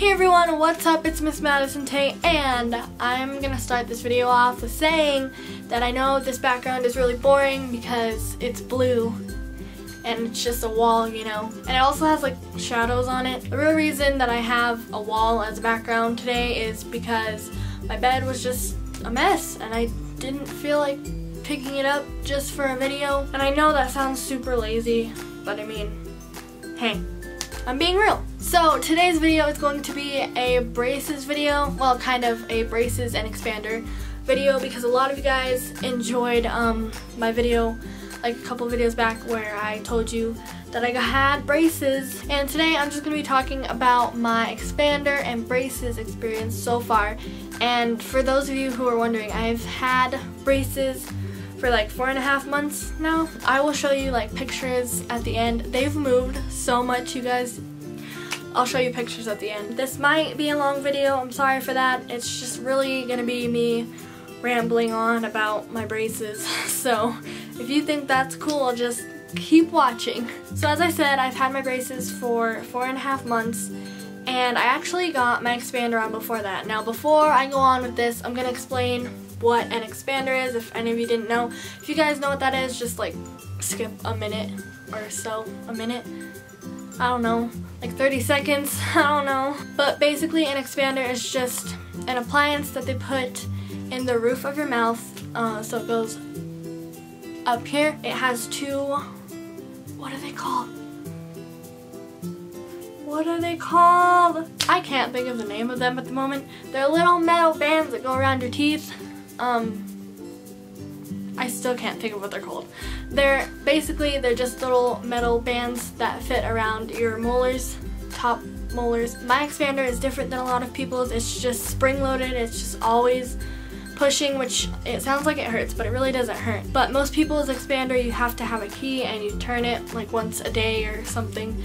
Hey everyone, what's up? It's Miss Madison Tate and I'm gonna start this video off with saying that I know this background is really boring because it's blue and it's just a wall, you know. And it also has like shadows on it. The real reason that I have a wall as a background today is because my bed was just a mess and I didn't feel like picking it up just for a video. And I know that sounds super lazy, but I mean, hey, I'm being real. So today's video is going to be a braces video, well kind of a braces and expander video because a lot of you guys enjoyed um, my video like a couple videos back where I told you that I had braces and today I'm just going to be talking about my expander and braces experience so far and for those of you who are wondering I've had braces for like four and a half months now. I will show you like pictures at the end. They've moved so much you guys. I'll show you pictures at the end. This might be a long video, I'm sorry for that. It's just really gonna be me rambling on about my braces. So if you think that's cool, just keep watching. So as I said, I've had my braces for four and a half months and I actually got my expander on before that. Now before I go on with this, I'm gonna explain what an expander is if any of you didn't know. If you guys know what that is, just like skip a minute or so, a minute. I don't know, like 30 seconds, I don't know. But basically an expander is just an appliance that they put in the roof of your mouth. Uh, so it goes up here. It has two, what are they called? What are they called? I can't think of the name of them at the moment. They're little metal bands that go around your teeth. Um, I still can't think of what they're called. They're basically, they're just little metal bands that fit around your molars, top molars. My expander is different than a lot of people's. It's just spring loaded. It's just always pushing, which it sounds like it hurts, but it really doesn't hurt. But most people's expander, you have to have a key and you turn it like once a day or something.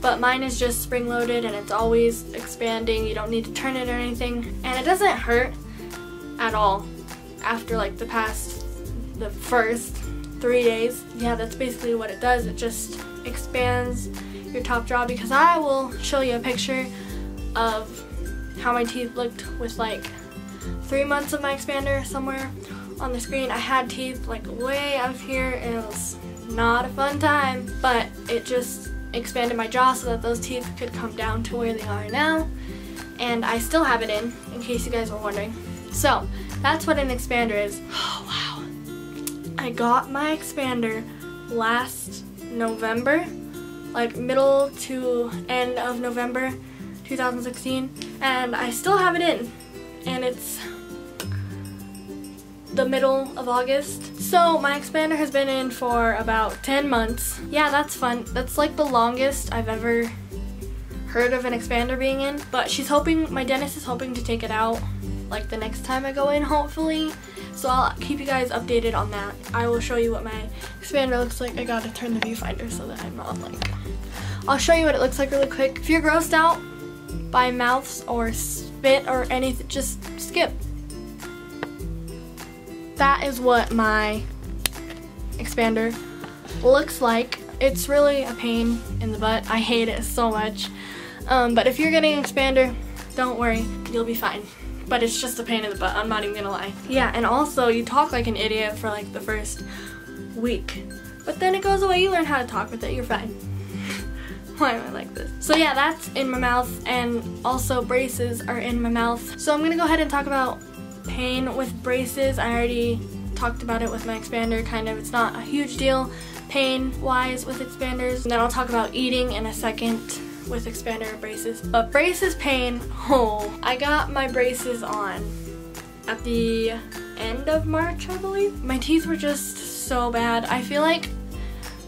But mine is just spring loaded and it's always expanding. You don't need to turn it or anything. And it doesn't hurt at all after like the past, the first three days. Yeah, that's basically what it does. It just expands your top jaw because I will show you a picture of how my teeth looked with like three months of my expander somewhere on the screen. I had teeth like way up here and it was not a fun time, but it just expanded my jaw so that those teeth could come down to where they are now. And I still have it in, in case you guys were wondering. So, that's what an expander is. I got my expander last November, like middle to end of November 2016, and I still have it in. And it's the middle of August. So my expander has been in for about 10 months. Yeah, that's fun. That's like the longest I've ever heard of an expander being in. But she's hoping, my dentist is hoping to take it out like the next time I go in hopefully. So I'll keep you guys updated on that. I will show you what my expander looks like. I gotta turn the viewfinder so that I'm not like... I'll show you what it looks like really quick. If you're grossed out by mouths or spit or anything, just skip that is what my expander looks like. It's really a pain in the butt. I hate it so much. Um, but if you're getting an expander, don't worry, you'll be fine. But it's just a pain in the butt, I'm not even gonna lie. Yeah, and also you talk like an idiot for like the first week. But then it goes away, you learn how to talk with it, you're fine. Why am I like this? So yeah, that's in my mouth and also braces are in my mouth. So I'm gonna go ahead and talk about pain with braces. I already talked about it with my expander, kind of. It's not a huge deal pain-wise with expanders. And then I'll talk about eating in a second with expander braces. But braces pain, oh, I got my braces on at the end of March, I believe. My teeth were just so bad. I feel like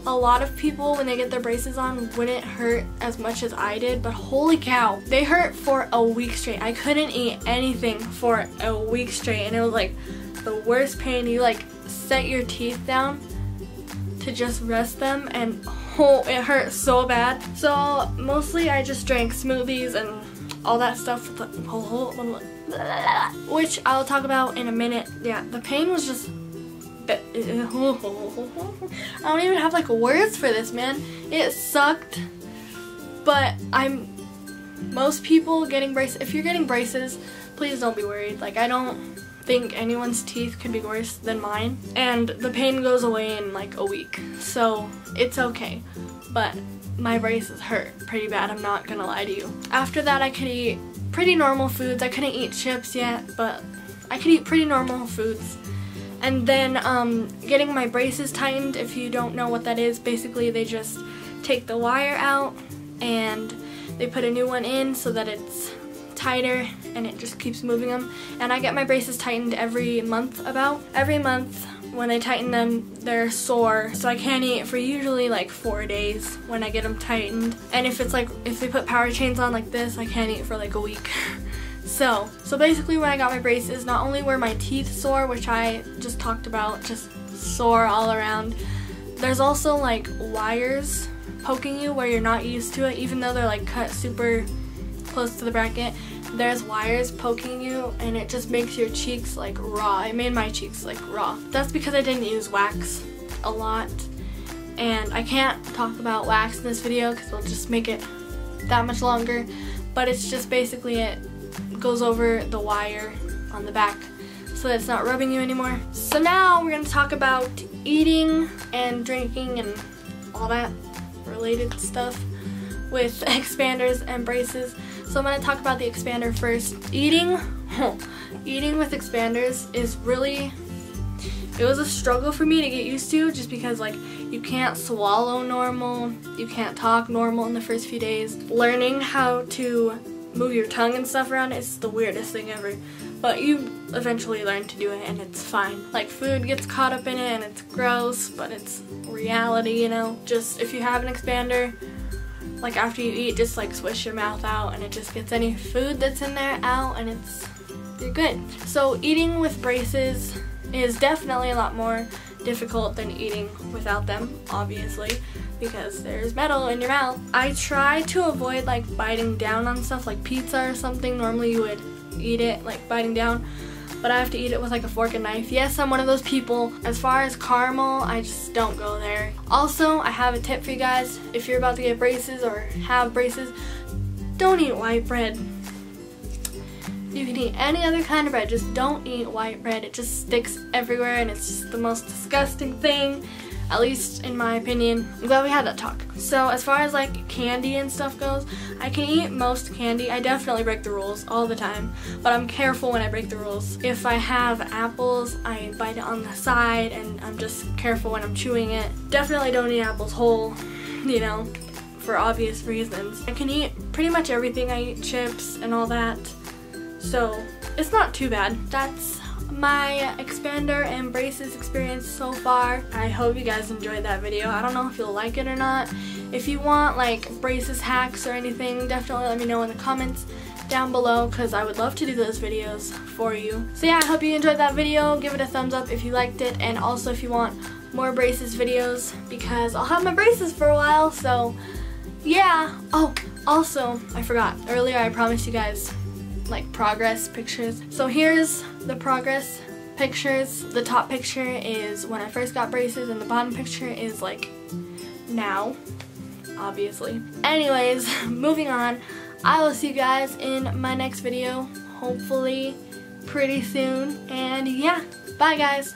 a lot of people when they get their braces on wouldn't hurt as much as I did, but holy cow, they hurt for a week straight. I couldn't eat anything for a week straight and it was like the worst pain. You like set your teeth down to just rest them and oh, it hurt so bad. So mostly I just drank smoothies and all that stuff which I'll talk about in a minute. Yeah, the pain was just I don't even have like words for this, man. It sucked, but I'm most people getting braces, if you're getting braces, please don't be worried. Like I don't think anyone's teeth could be worse than mine. And the pain goes away in like a week. So it's okay. But my braces hurt pretty bad, I'm not gonna lie to you. After that I could eat pretty normal foods. I couldn't eat chips yet, but I could eat pretty normal foods. And then um, getting my braces tightened, if you don't know what that is, basically they just take the wire out and they put a new one in so that it's tighter and it just keeps moving them. And I get my braces tightened every month about. Every month when they tighten them, they're sore. So I can't eat for usually like four days when I get them tightened. And if it's like, if they put power chains on like this, I can't eat for like a week. So, so basically when I got my braces, not only were my teeth sore, which I just talked about, just sore all around, there's also like wires poking you where you're not used to it, even though they're like cut super close to the bracket. There's wires poking you and it just makes your cheeks like raw. It made my cheeks like raw. That's because I didn't use wax a lot. And I can't talk about wax in this video because it'll just make it that much longer. But it's just basically it goes over the wire on the back so that it's not rubbing you anymore. So now we're going to talk about eating and drinking and all that related stuff with expanders and braces. So I'm going to talk about the expander first. Eating, eating with expanders is really, it was a struggle for me to get used to just because like you can't swallow normal, you can't talk normal in the first few days. Learning how to move your tongue and stuff around is the weirdest thing ever. But you eventually learn to do it and it's fine. Like food gets caught up in it and it's gross, but it's reality, you know? Just if you have an expander, like after you eat, just like swish your mouth out and it just gets any food that's in there out and it's, you're good. So eating with braces is definitely a lot more difficult than eating without them, obviously, because there's metal in your mouth. I try to avoid like biting down on stuff like pizza or something. Normally you would eat it like biting down, but I have to eat it with like a fork and knife. Yes, I'm one of those people. As far as caramel, I just don't go there. Also, I have a tip for you guys. If you're about to get braces or have braces, don't eat white bread. You can eat any other kind of bread, just don't eat white bread. It just sticks everywhere and it's just the most disgusting thing, at least in my opinion. I'm glad we had that talk. So as far as like candy and stuff goes, I can eat most candy. I definitely break the rules all the time, but I'm careful when I break the rules. If I have apples, I bite it on the side and I'm just careful when I'm chewing it. Definitely don't eat apples whole, you know, for obvious reasons. I can eat pretty much everything. I eat chips and all that. So it's not too bad. That's my expander and braces experience so far. I hope you guys enjoyed that video. I don't know if you'll like it or not. If you want like braces hacks or anything, definitely let me know in the comments down below because I would love to do those videos for you. So yeah, I hope you enjoyed that video. Give it a thumbs up if you liked it and also if you want more braces videos because I'll have my braces for a while so yeah. Oh, also, I forgot. Earlier I promised you guys like progress pictures. So here's the progress pictures. The top picture is when I first got braces and the bottom picture is like now, obviously. Anyways, moving on. I will see you guys in my next video, hopefully pretty soon. And yeah, bye guys.